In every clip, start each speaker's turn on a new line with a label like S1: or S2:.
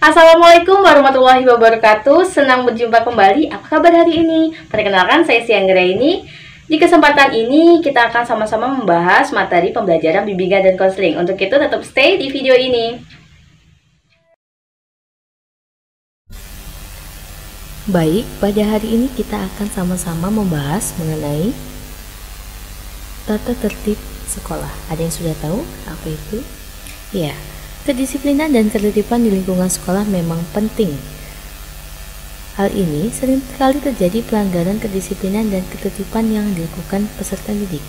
S1: Assalamualaikum warahmatullahi wabarakatuh. Senang berjumpa kembali. Apa kabar hari ini? Perkenalkan saya Sianggra ini. Di kesempatan ini kita akan sama-sama membahas materi pembelajaran bimbingan dan konseling. Untuk itu tetap stay di video ini.
S2: Baik, pada hari ini kita akan sama-sama membahas mengenai tata tertib sekolah. Ada yang sudah tahu apa itu? Ya, Kedisiplinan dan ketertiban di lingkungan sekolah memang penting. Hal ini sering sekali terjadi pelanggaran kedisiplinan dan ketertiban yang dilakukan peserta didik.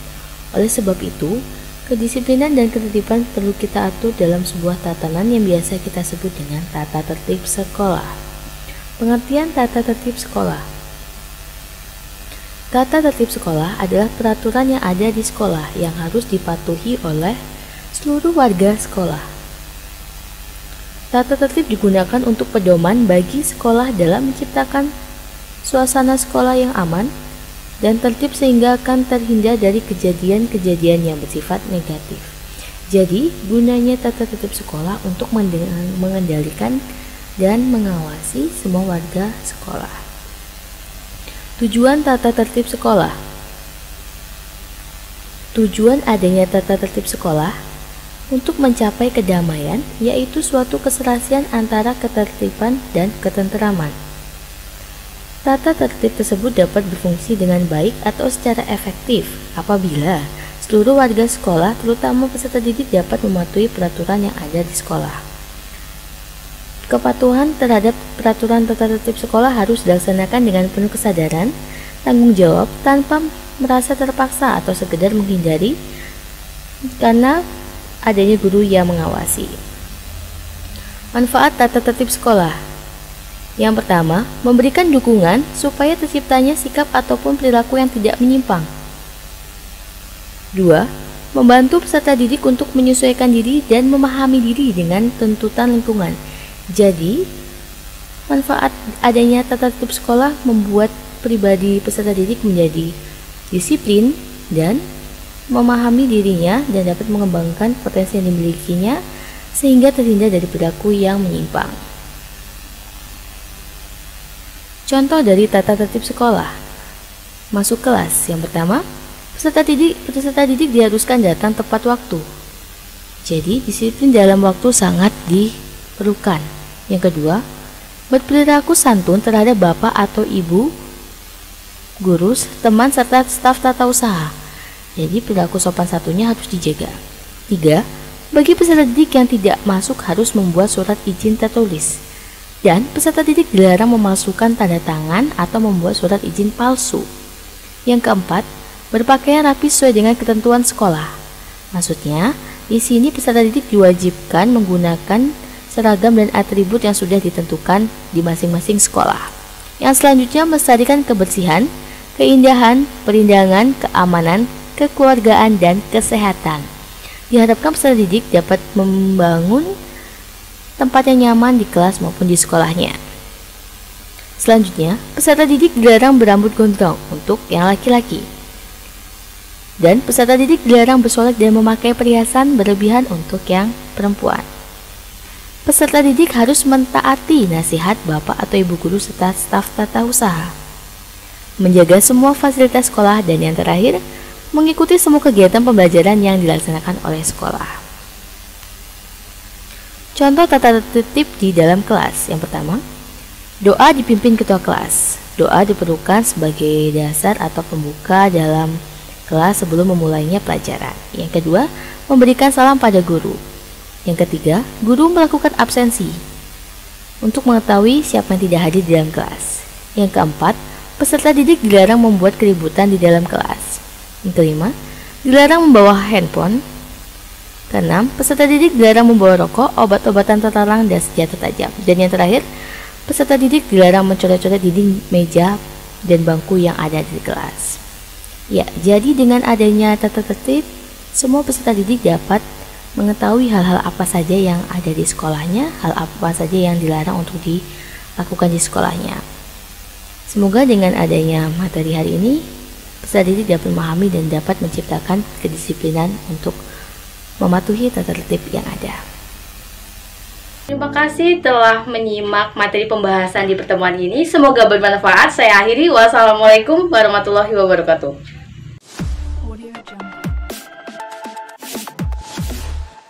S2: Oleh sebab itu, kedisiplinan dan ketertiban perlu kita atur dalam sebuah tatanan yang biasa kita sebut dengan tata tertib sekolah. Pengertian tata tertib sekolah Tata tertib sekolah adalah peraturan yang ada di sekolah yang harus dipatuhi oleh seluruh warga sekolah. Tata tertib digunakan untuk pedoman bagi sekolah dalam menciptakan suasana sekolah yang aman dan tertib sehingga akan terhindar dari kejadian-kejadian yang bersifat negatif. Jadi, gunanya tata tertib sekolah untuk mengendalikan dan mengawasi semua warga sekolah. Tujuan tata tertib sekolah Tujuan adanya tata tertib sekolah untuk mencapai kedamaian, yaitu suatu keserasian antara ketertiban dan ketenteraman. Tata tertib tersebut dapat berfungsi dengan baik atau secara efektif apabila seluruh warga sekolah, terutama peserta didik, dapat mematuhi peraturan yang ada di sekolah. Kepatuhan terhadap peraturan tata tertib sekolah harus dilaksanakan dengan penuh kesadaran, tanggung jawab, tanpa merasa terpaksa atau sekedar menghindari karena adanya guru yang mengawasi. Manfaat tata tertib sekolah Yang pertama, memberikan dukungan supaya terciptanya sikap ataupun perilaku yang tidak menyimpang. Dua, membantu peserta didik untuk menyesuaikan diri dan memahami diri dengan tuntutan lingkungan. Jadi, manfaat adanya tata tertib sekolah membuat pribadi peserta didik menjadi disiplin dan memahami dirinya dan dapat mengembangkan potensi yang dimilikinya sehingga terhindar dari perilaku yang menyimpang. Contoh dari tata tertib sekolah. Masuk kelas. Yang pertama, peserta didik peserta didik diharuskan datang tepat waktu. Jadi, disiplin dalam waktu sangat diperlukan. Yang kedua, berperilaku santun terhadap bapak atau ibu, guru, teman serta staf tata usaha jadi perilaku sopan satunya harus dijaga. 3. Bagi peserta didik yang tidak masuk harus membuat surat izin tertulis. Dan peserta didik dilarang memasukkan tanda tangan atau membuat surat izin palsu. Yang keempat, berpakaian rapi sesuai dengan ketentuan sekolah. Maksudnya, di sini peserta didik diwajibkan menggunakan seragam dan atribut yang sudah ditentukan di masing-masing sekolah. Yang selanjutnya melestarikan kebersihan, keindahan, perindangan, keamanan, kekeluargaan, dan kesehatan. Diharapkan peserta didik dapat membangun tempat yang nyaman di kelas maupun di sekolahnya. Selanjutnya, peserta didik dilarang berambut gondrong untuk yang laki-laki. Dan peserta didik dilarang bersolek dan memakai perhiasan berlebihan untuk yang perempuan. Peserta didik harus mentaati nasihat bapak atau ibu guru serta staf tata usaha. Menjaga semua fasilitas sekolah dan yang terakhir, mengikuti semua kegiatan pembelajaran yang dilaksanakan oleh sekolah. Contoh tata tertib di dalam kelas. Yang pertama, doa dipimpin ketua kelas. Doa diperlukan sebagai dasar atau pembuka dalam kelas sebelum memulainya pelajaran. Yang kedua, memberikan salam pada guru. Yang ketiga, guru melakukan absensi untuk mengetahui siapa yang tidak hadir di dalam kelas. Yang keempat, peserta didik dilarang membuat keributan di dalam kelas. Yang kelima, dilarang membawa handphone. Keenam, peserta didik dilarang membawa rokok, obat-obatan terlarang, dan senjata tajam. Dan yang terakhir, peserta didik dilarang mencoret-coret dinding meja dan bangku yang ada di kelas. Ya, jadi dengan adanya tata tertib, semua peserta didik dapat mengetahui hal-hal apa saja yang ada di sekolahnya, hal apa saja yang dilarang untuk dilakukan di sekolahnya. Semoga dengan adanya materi hari ini peserta didik dapat memahami dan dapat menciptakan kedisiplinan untuk mematuhi tata tertib yang ada.
S1: Terima kasih telah menyimak materi pembahasan di pertemuan ini. Semoga bermanfaat. Saya akhiri. Wassalamualaikum warahmatullahi wabarakatuh.